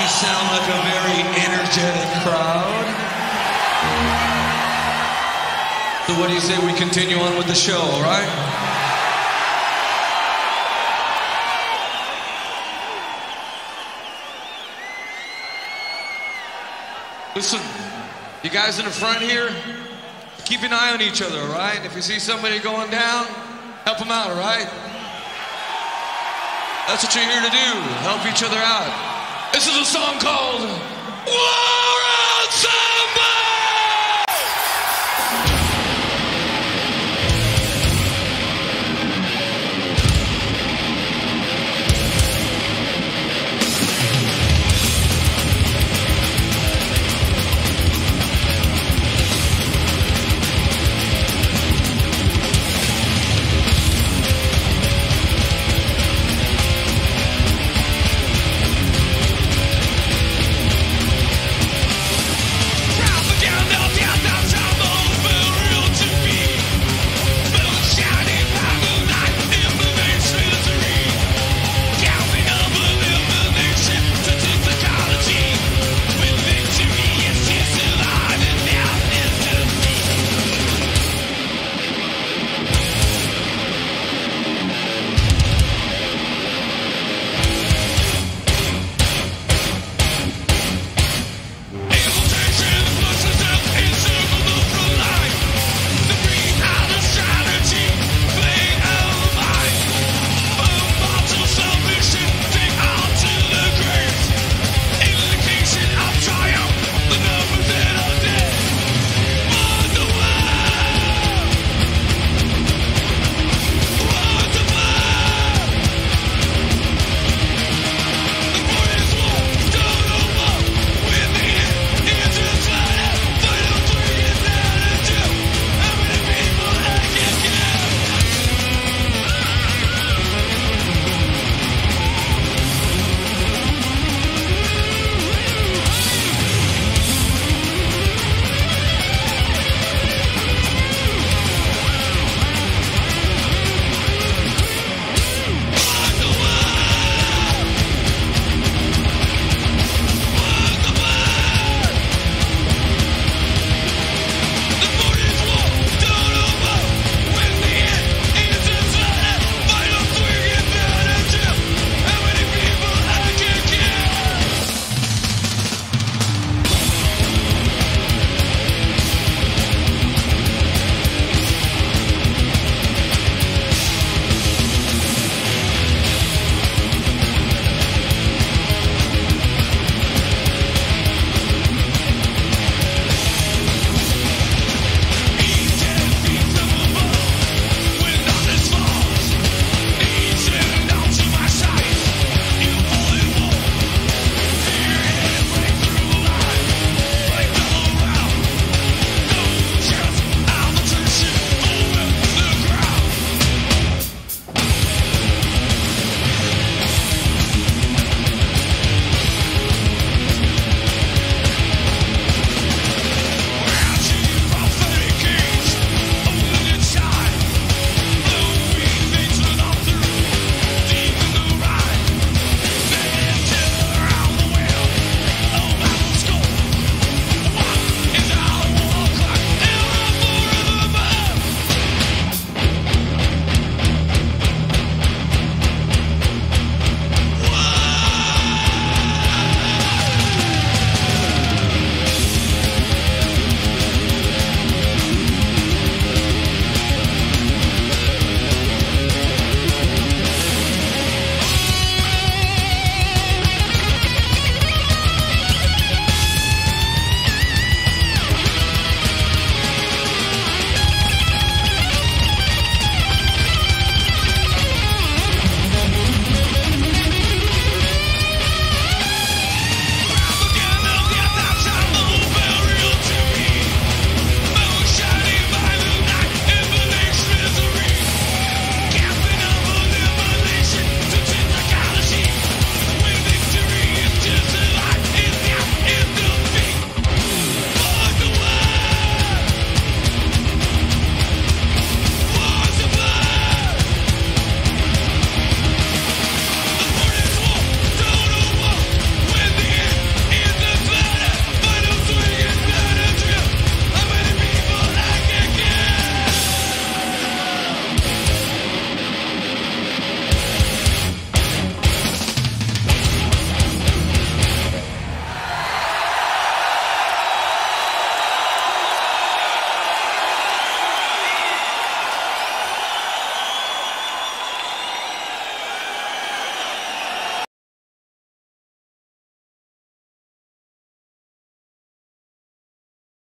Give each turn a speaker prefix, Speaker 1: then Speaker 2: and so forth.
Speaker 1: You sound like a very energetic crowd. So what do you say we continue on with the show, all right? Listen, you guys in the front here, keep an eye on each other, all right? If you see somebody going down, help them out, all right? That's what you're here to do, help each other out. This is a song called!